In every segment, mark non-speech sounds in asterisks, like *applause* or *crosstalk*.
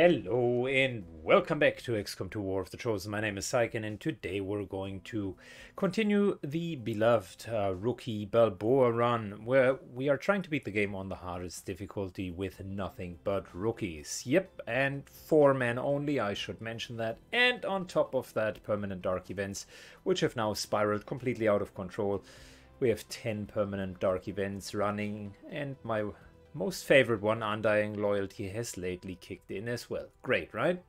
Hello and welcome back to XCOM 2 War of the Chosen. My name is Syken and today we're going to continue the beloved uh, rookie Balboa run where we are trying to beat the game on the hardest difficulty with nothing but rookies. Yep, and four men only, I should mention that. And on top of that, permanent dark events, which have now spiraled completely out of control. We have 10 permanent dark events running and my most favorite one, Undying Loyalty, has lately kicked in as well. Great, right?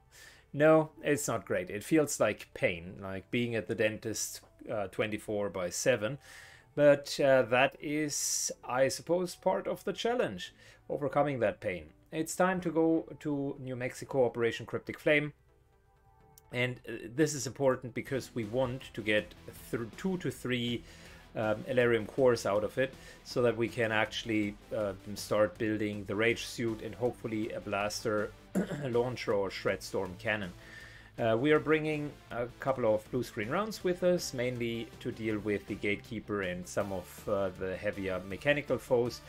No, it's not great. It feels like pain, like being at the dentist uh, 24 by 7. But uh, that is, I suppose, part of the challenge, overcoming that pain. It's time to go to New Mexico Operation Cryptic Flame. And uh, this is important because we want to get through two to three um, Elerium cores out of it so that we can actually uh, start building the Rage suit and hopefully a blaster *clears throat* launcher or Shred Storm cannon. Uh, we are bringing a couple of blue screen rounds with us, mainly to deal with the Gatekeeper and some of uh, the heavier mechanical foes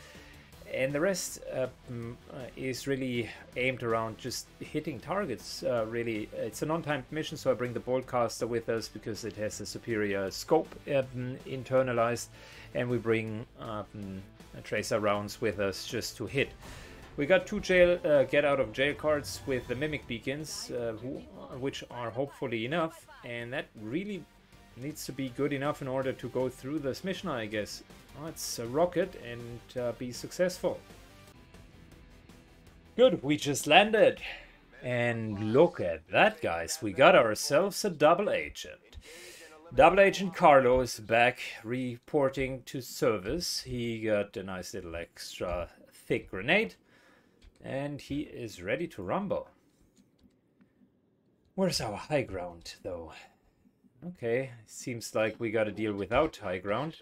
and the rest uh, mm, uh, is really aimed around just hitting targets. Uh, really, it's a non-timed mission, so I bring the Boltcaster with us because it has a superior scope um, internalized, and we bring um, tracer rounds with us just to hit. We got two jail uh, get out of jail cards with the mimic beacons, uh, who, which are hopefully enough, and that really needs to be good enough in order to go through this mission, I guess. Let's uh, rocket and uh, be successful. Good, we just landed. And look at that, guys. We got ourselves a double agent. Double Agent Carlo is back reporting to service. He got a nice little extra thick grenade. And he is ready to rumble. Where's our high ground, though? Okay, seems like we got to deal without high ground.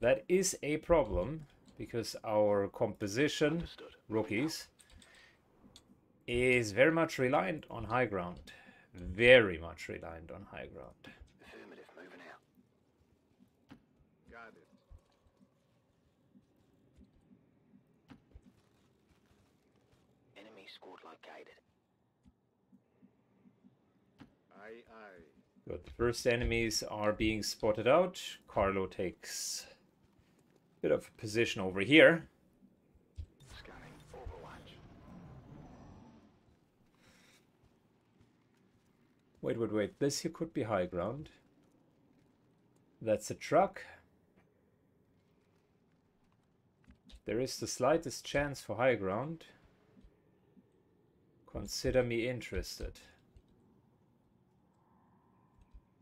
That is a problem because our composition, rookies, is very much reliant on high ground. Very much reliant on high ground. Affirmative, moving out. Got it. Enemy squad located. Aye, aye. Good. First enemies are being spotted out. Carlo takes a bit of position over here. Wait, wait, wait. This here could be high ground. That's a truck. There is the slightest chance for high ground. Consider me interested.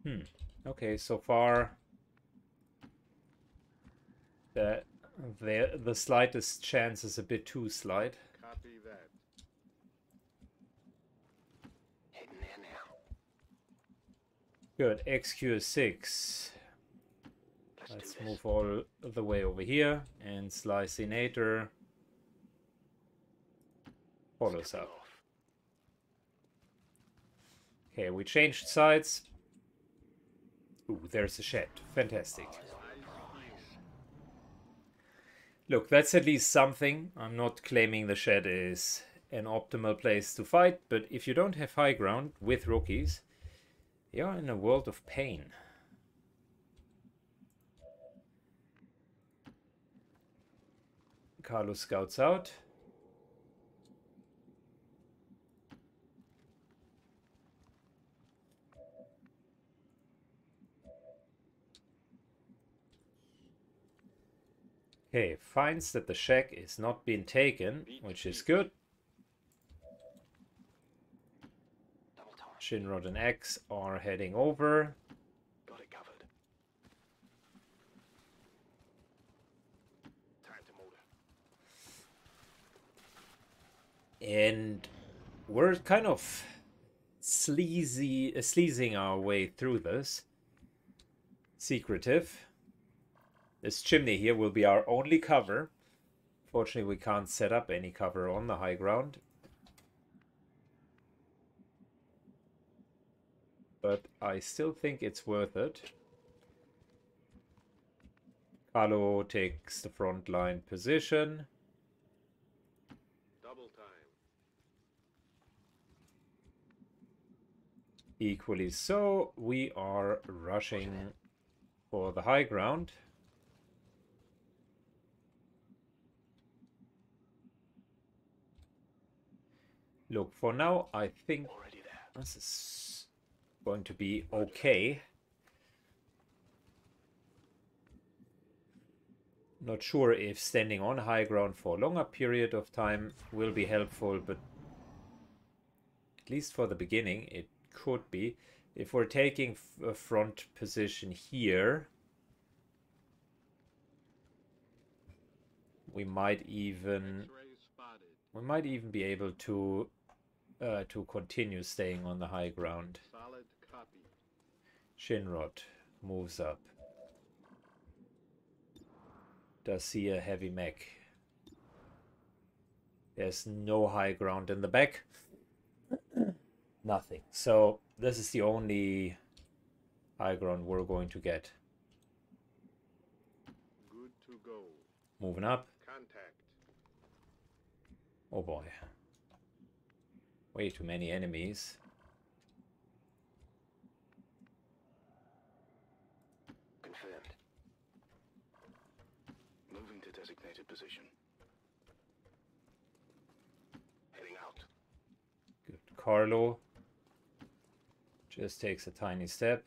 Hmm. Okay, so far the the the slightest chance is a bit too slight. Copy that. Heading there now. Good. XQ6. Let's, Let's move all the way over here and Slicinator follows up. Okay, we changed sides. Ooh, there's a shed. Fantastic. Look, that's at least something. I'm not claiming the shed is an optimal place to fight, but if you don't have high ground with rookies, you're in a world of pain. Carlos scouts out. Okay, finds that the shack is not being taken, which is good. Shinrod and X are heading over. Got it covered. Time to motor. And we're kind of sleazy, uh, sleazing our way through this. Secretive. This chimney here will be our only cover. Fortunately, we can't set up any cover on the high ground. But I still think it's worth it. Carlo takes the front line position. Double time. equally so. We are rushing for the high ground. Look, for now, I think this is going to be okay. Not sure if standing on high ground for a longer period of time will be helpful, but at least for the beginning, it could be. If we're taking a front position here, we might even we might even be able to uh, to continue staying on the high ground. Shinrod moves up. Does see a heavy mech. There's no high ground in the back. Nothing. So this is the only high ground we're going to get. Good to go. Moving up. Contact. Oh boy. Way too many enemies. Confirmed. Moving to designated position. Heading out. Good. Carlo just takes a tiny step.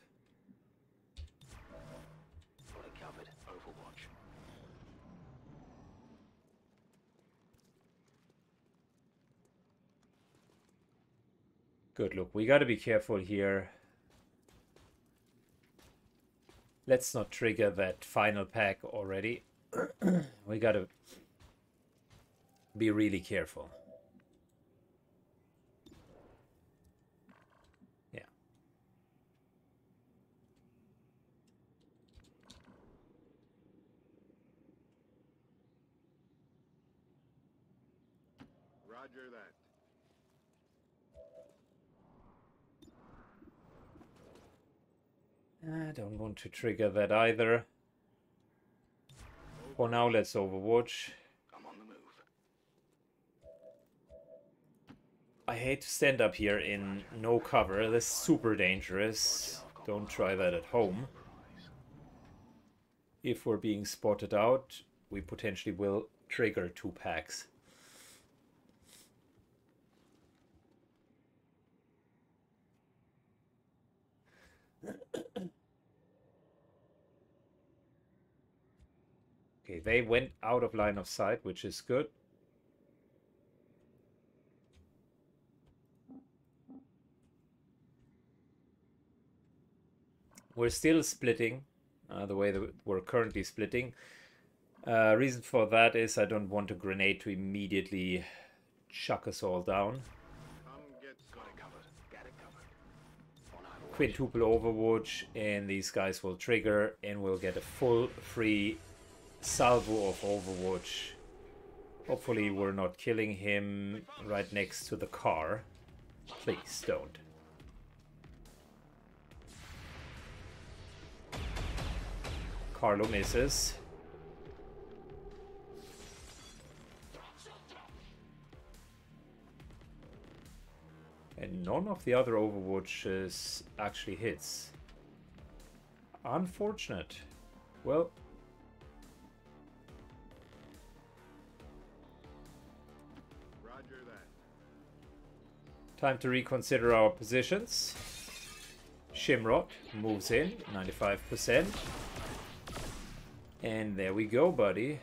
Good, look, we gotta be careful here. Let's not trigger that final pack already. *clears throat* we gotta be really careful. Yeah. Roger that. I don't want to trigger that either. For now, let's Overwatch. I'm on the move. I hate to stand up here in no cover. That's super dangerous. Don't try that at home. If we're being spotted out, we potentially will trigger two packs. They went out of line of sight, which is good. We're still splitting uh, the way that we're currently splitting. Uh, reason for that is I don't want a grenade to immediately chuck us all down. Quintuple Overwatch, and these guys will trigger, and we'll get a full free salvo of Overwatch. Hopefully, we're not killing him right next to the car. Please don't. Carlo misses. And none of the other Overwatches actually hits. Unfortunate. Well, time to reconsider our positions. Shimrock moves in, 95%. And there we go, buddy.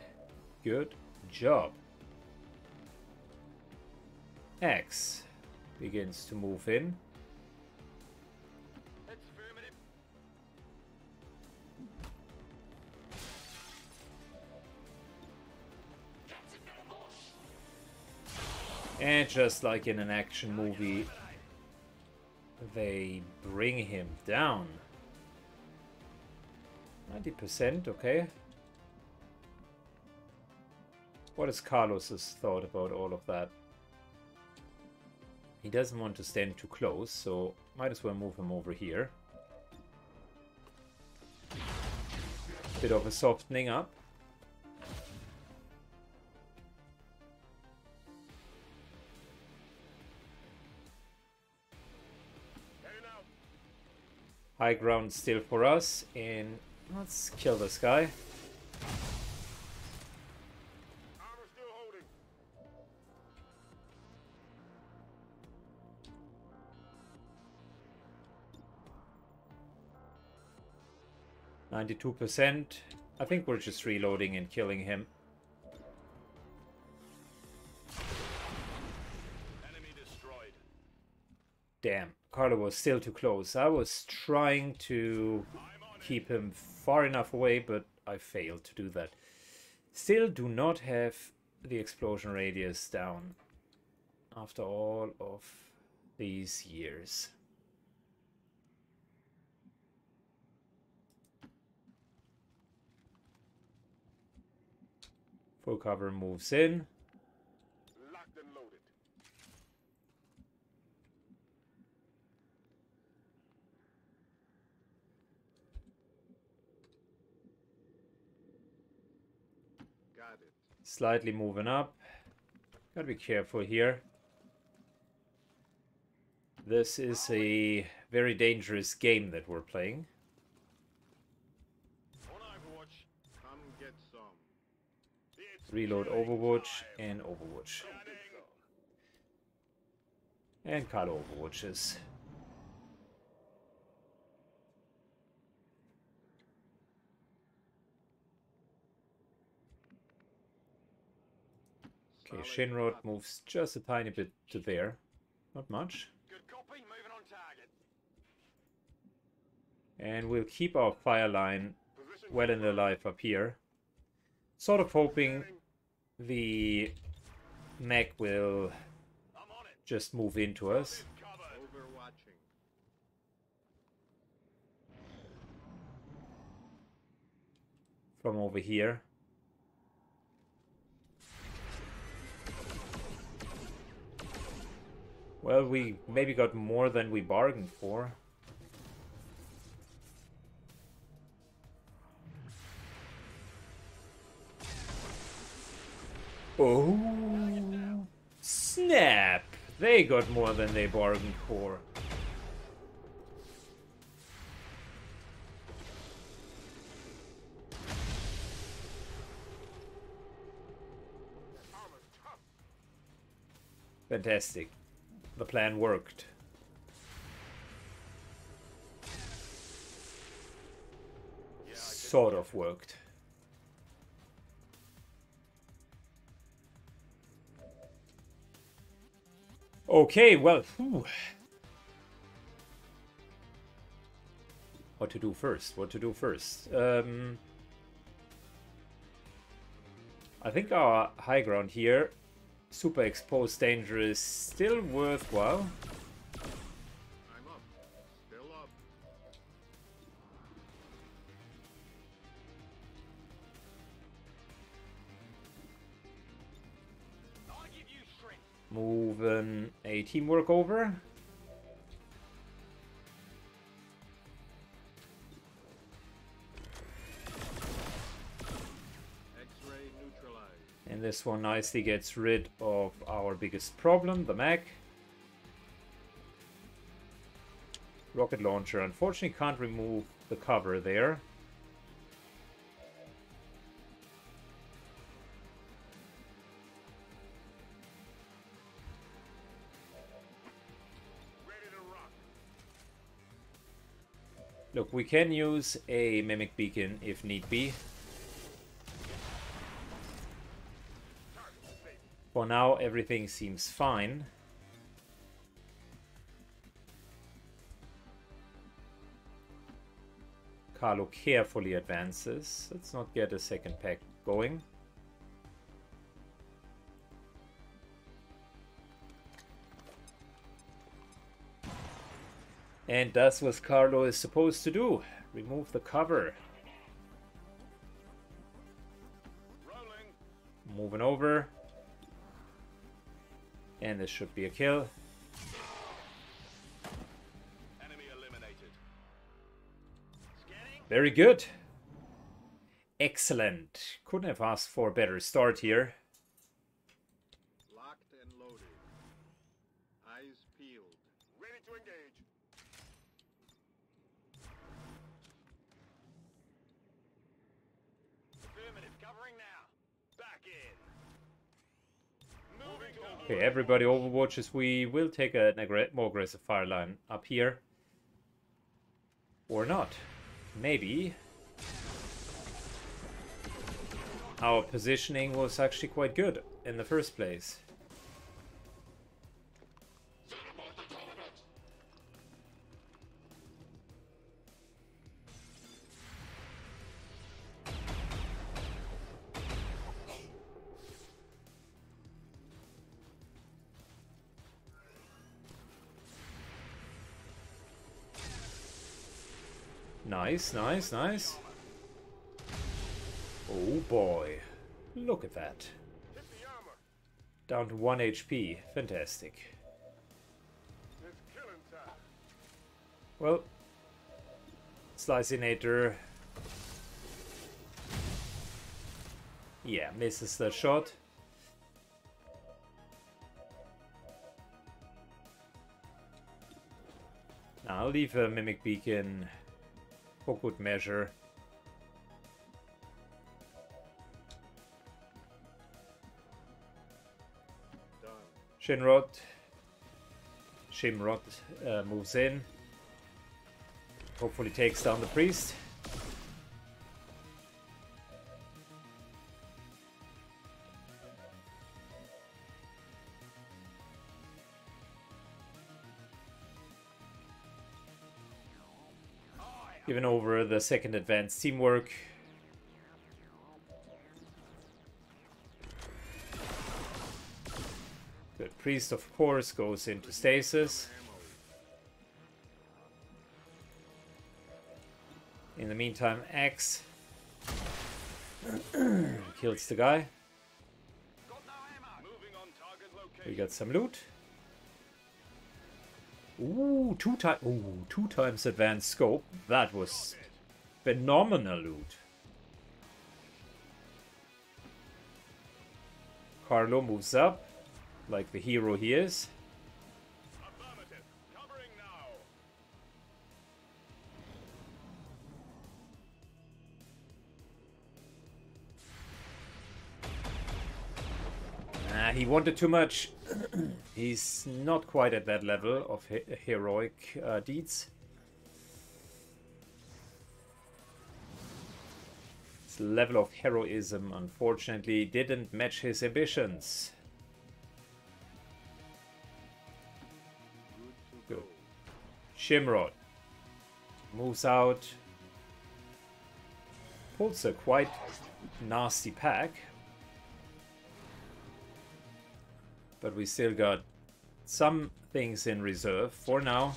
Good job. X begins to move in. And just like in an action movie, they bring him down. 90%, okay. What is Carlos's thought about all of that? He doesn't want to stand too close, so might as well move him over here. Bit of a softening up. High ground still for us. And let's kill this guy. Ninety-two percent. I think we're just reloading and killing him. Damn, Carlo was still too close. I was trying to keep him far enough away, but I failed to do that. Still do not have the explosion radius down after all of these years. Full cover moves in. Locked and loaded. Got it. Slightly moving up. Gotta be careful here. This is a very dangerous game that we're playing. Reload Overwatch and Overwatch. And Carlo Overwatches. Okay, Solid Shinrod moves just a tiny bit to there. Not much. Good copy. Moving on target. And we'll keep our fire line well in the life up here. Sort of hoping the mech will I'm on it. just move into us. Is covered. Overwatching. from over here. Well, we maybe got more than we bargained for. Oh, snap! They got more than they bargained for. Fantastic. The plan worked. Sort of worked. Okay, well, whew. what to do first? What to do first? Um, I think our high ground here, super exposed danger, is still worthwhile. I'm up. Still up. Moving um, a teamwork over. This one nicely gets rid of our biggest problem, the mech. Rocket launcher, unfortunately can't remove the cover there. Look, we can use a mimic beacon if need be. For now, everything seems fine. Carlo carefully advances. Let's not get a second pack going. And does what Carlo is supposed to do. Remove the cover. Rolling. Moving over. And this should be a kill. Enemy eliminated. Very good. Excellent. Couldn't have asked for a better start here. Okay, everybody overwatches. We will take a more aggressive fire line up here. Or not. Maybe. Our positioning was actually quite good in the first place. Nice, nice, nice. Oh boy. Look at that. Down to 1 HP. Fantastic. Well, Slicinator. Yeah, misses the shot. Now I'll leave a Mimic Beacon for good measure. Shinrod. Shimrod uh, moves in. Hopefully takes down the priest. Given over the second advanced teamwork. The priest, of course, goes into stasis. In the meantime, X *coughs* kills the guy. We got some loot. Ooh, two times. Ooh, two times advanced scope. That was phenomenal loot. Carlo moves up, like the hero he is. Wanted too much. *clears throat* He's not quite at that level of he heroic uh, deeds. His level of heroism, unfortunately, didn't match his ambitions. Good. Shimrod moves out. Pulls a quite nasty pack. But we still got some things in reserve for now.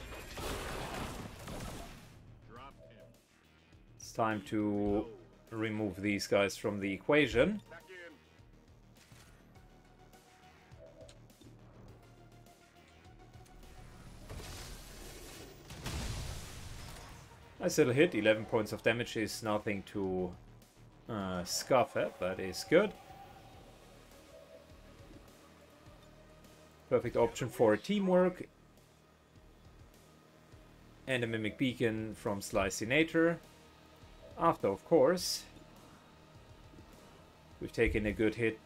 It's time to remove these guys from the equation. Nice little hit. 11 points of damage is nothing to uh, scoff at. That is good. Perfect option for teamwork. And a Mimic Beacon from Slicinator. After, of course, we've taken a good hit.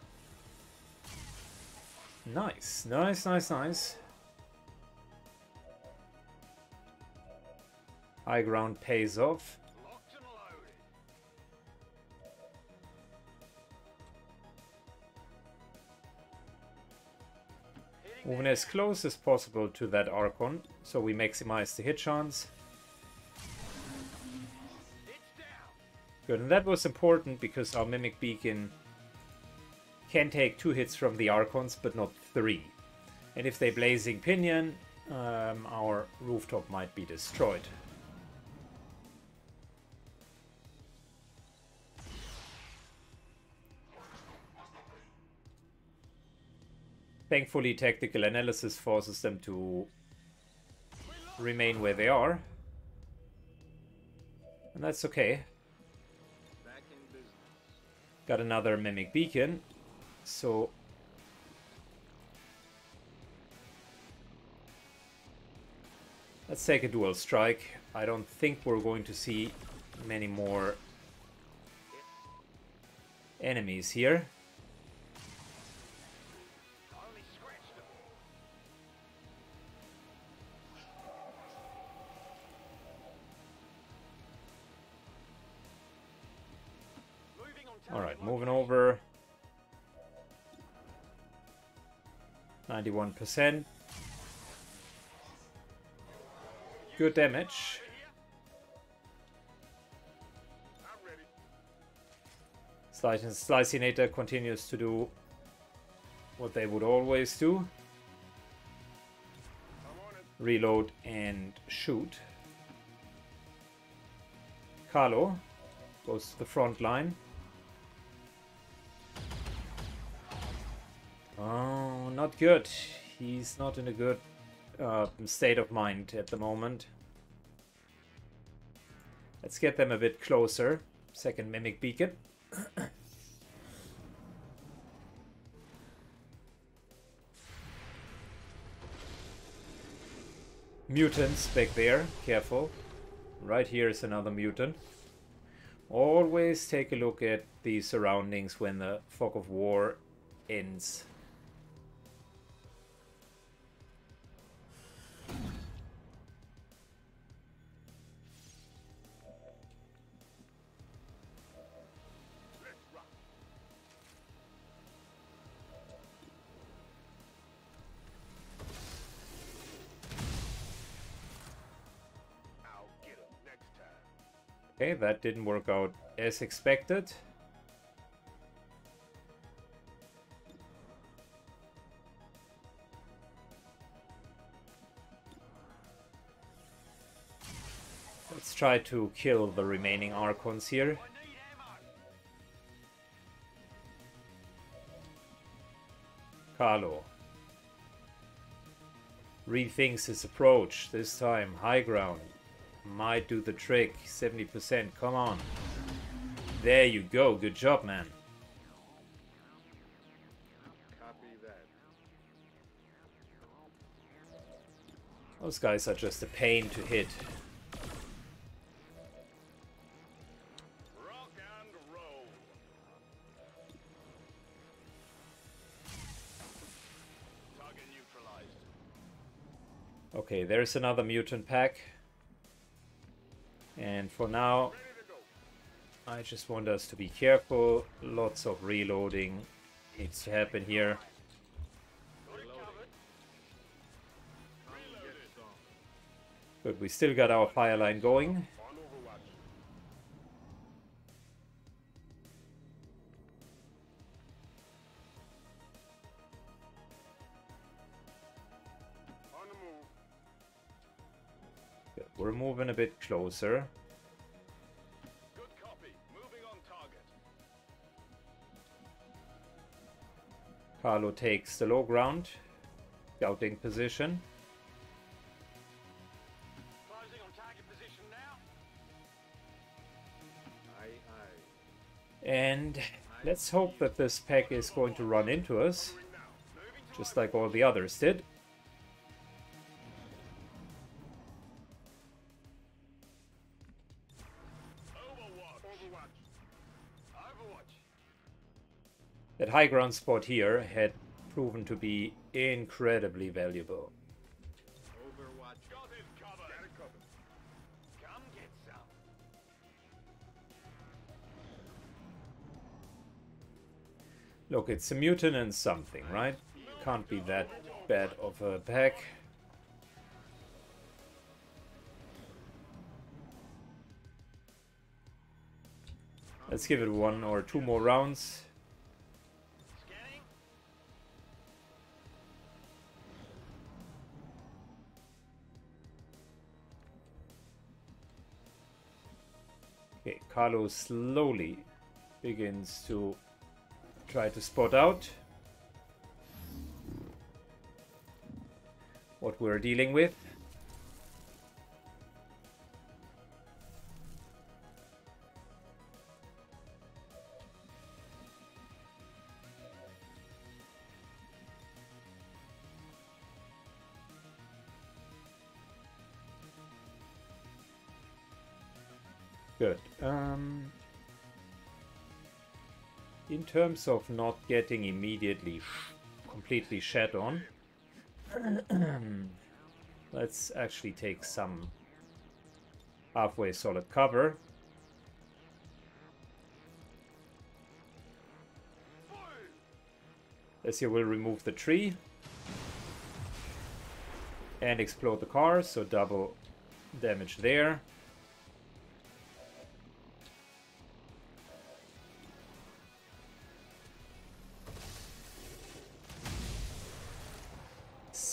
Nice, nice, nice, nice. High ground pays off. Moving as close as possible to that Archon, so we maximize the hit chance. Good, and that was important because our Mimic Beacon can take two hits from the Archons, but not three. And if they Blazing Pinion, um, our rooftop might be destroyed. Thankfully, tactical analysis forces them to remain where they are. And that's okay. Got another Mimic Beacon. So... Let's take a dual strike. I don't think we're going to see many more enemies here. Alright, moving over. 91%. Good damage. Slicing, Slicinator continues to do what they would always do. Reload and shoot. Carlo goes to the front line. Not good. He's not in a good uh, state of mind at the moment. Let's get them a bit closer. Second Mimic Beacon. *coughs* Mutants back there, careful. Right here is another mutant. Always take a look at the surroundings when the fog of war ends. Okay, that didn't work out as expected. Let's try to kill the remaining Archons here. Carlo. Rethinks his approach. This time, high ground. Might do the trick. 70%. Come on. There you go. Good job, man. Copy that. Those guys are just a pain to hit. Rock and roll. Target neutralized. Okay, there's another mutant pack. And for now. I just want us to be careful. Lots of reloading needs to happen here. But we still got our fire line going. Moving a bit closer. Good copy. Moving on target. Carlo takes the low ground. Scouting position. Closing on target position now. Aye, aye. And let's hope that this pack is going to run into us. Moving now. Moving to Just like all the others did. That high ground spot here had proven to be incredibly valuable. Overwatch. Got it covered. Got it covered. Come get some. Look, it's a mutant and something, right? Can't be that bad of a pack. Let's give it one or two more rounds. Okay, Carlo slowly begins to try to spot out what we're dealing with. terms of not getting immediately completely shed on, *clears throat* let's actually take some halfway solid cover. This here will remove the tree and explode the car, so double damage there.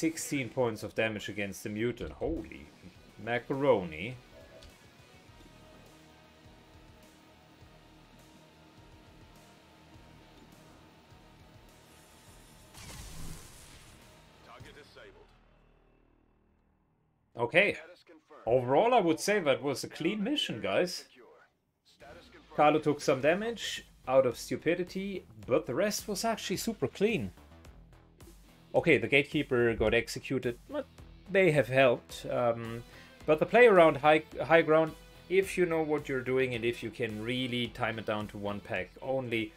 Sixteen points of damage against the mutant. Holy macaroni. Target disabled. Okay. Overall, I would say that was a clean mission, guys. Secure. Status confirmed. Carlo took some damage out of stupidity, but the rest was actually super clean. Okay, the gatekeeper got executed, but they have helped. Um, but the play around high, high ground, if you know what you're doing and if you can really time it down to one pack only,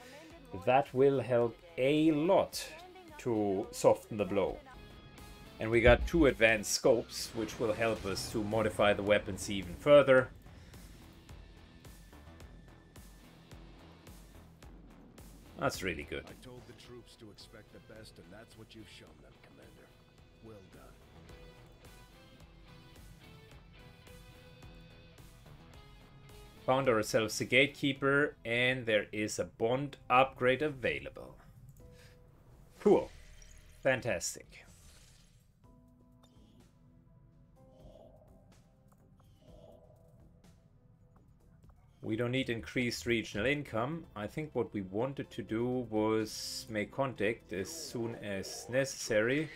that will help a lot to soften the blow. And we got two advanced scopes, which will help us to modify the weapons even further. That's really good. I told the troops to expect the best, and that's what you've shown them, Commander. Well done. Found ourselves a gatekeeper, and there is a bond upgrade available. Cool. Fantastic. We don't need increased regional income. I think what we wanted to do was make contact as soon as necessary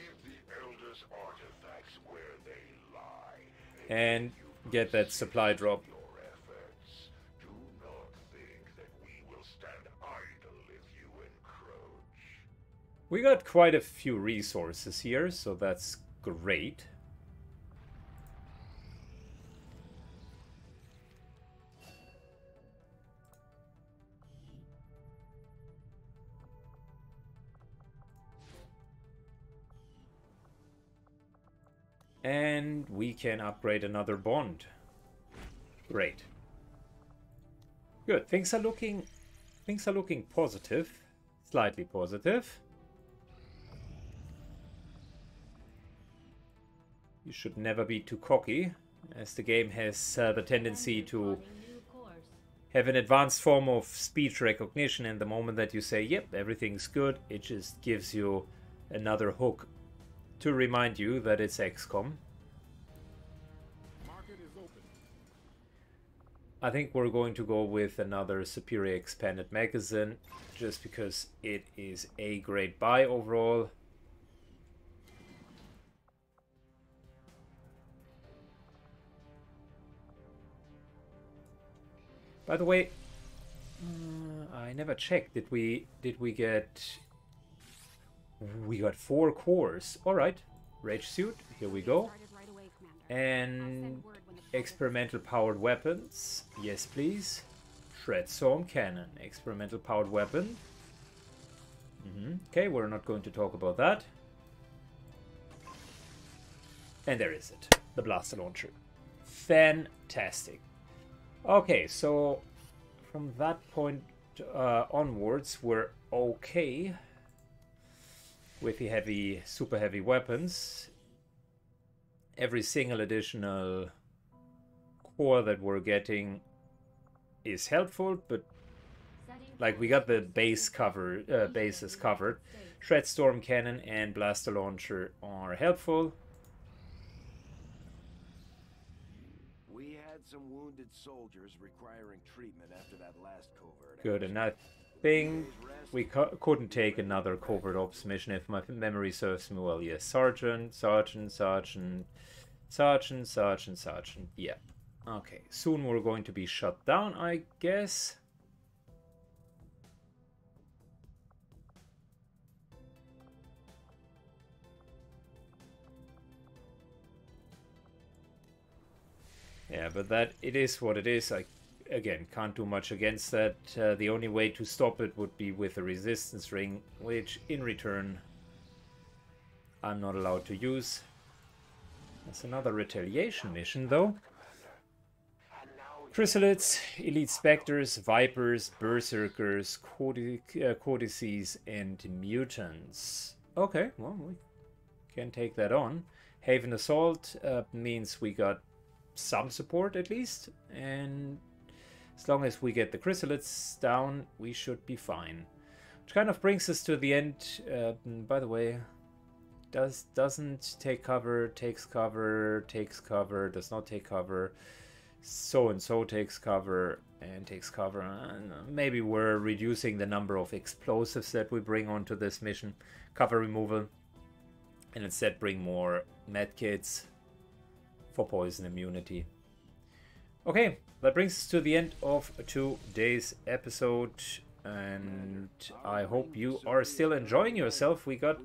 Elders' artifacts where they lie. and get that supply drop. Your efforts. Do not think that we will stand idle if you encroach. We got quite a few resources here, so that's great. And we can upgrade another bond. Great. Good. Things are looking things are looking positive. Slightly positive. You should never be too cocky, as the game has uh, the tendency to have an advanced form of speech recognition, and the moment that you say, yep, everything's good, it just gives you another hook to remind you that it's XCOM. Market is open. I think we're going to go with another Superior Expanded Magazine, just because it is a great buy overall. By the way, uh, I never checked. Did we did we get? We got four cores. All right, rage suit. Here we go. And experimental powered weapons. Yes, please. Shred Storm Cannon. Experimental powered weapon. hmm Okay, we're not going to talk about that. And there is it. The blaster launcher. Fantastic. Okay, so from that point uh, onwards, we're okay with the heavy, super heavy weapons. Every single additional core that we're getting is helpful, but like we got the base cover, uh, bases covered. Shred Storm Cannon and Blaster Launcher are helpful. We had some wounded soldiers requiring treatment after that last covert. Good, and I think we couldn't take another covert ops mission if my memory serves me well. Yes, Sergeant, Sergeant, Sergeant, Sergeant, Sergeant, Sergeant. Yeah. Okay, soon we're going to be shut down, I guess. Yeah, but that it is what it is. I again can't do much against that. Uh, the only way to stop it would be with a resistance ring, which in return I'm not allowed to use. That's another retaliation mission, though. Chrysalids, Elite Spectres, Vipers, Berserkers, uh, Codices, and Mutants. Okay, well, we can take that on. Haven Assault uh, means we got some support at least, and as long as we get the Chrysalids down, we should be fine. Which kind of brings us to the end. Uh, by the way, does doesn't take cover, takes cover, takes cover, does not take cover so and so takes cover and takes cover. Maybe we're reducing the number of explosives that we bring onto this mission, cover removal, and instead bring more medkits for poison immunity. Okay, that brings us to the end of today's episode, and I hope you are still enjoying yourself. We got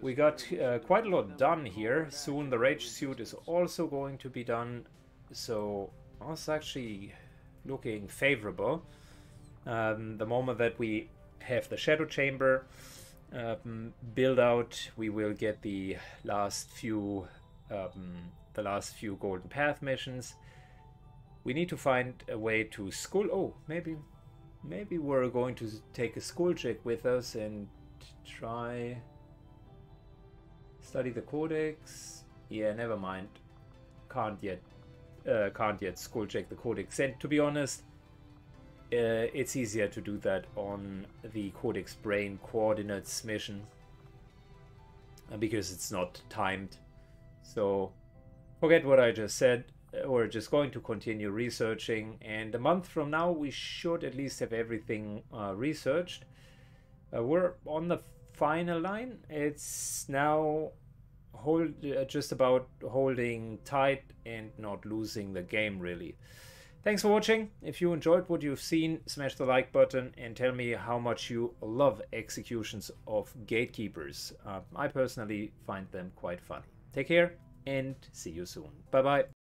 we got uh, quite a lot done here. Soon the rage suit is also going to be done so it's actually looking favorable. Um, the moment that we have the shadow chamber um, build out, we will get the last few um, the last few golden path missions. We need to find a way to school. Oh, maybe maybe we're going to take a Skulljack with us and try study the codex. Yeah, never mind. Can't yet uh, can't yet Skulljack the codex. And to be honest, uh, it's easier to do that on the Codex Brain Coordinates mission uh, because it's not timed. So forget what I just said. We're just going to continue researching, and a month from now, we should at least have everything uh, researched. Uh, we're on the final line. It's now hold uh, just about holding tight and not losing the game really. Thanks for watching. If you enjoyed what you've seen, smash the like button and tell me how much you love executions of gatekeepers. Uh, I personally find them quite funny. Take care and see you soon. Bye bye.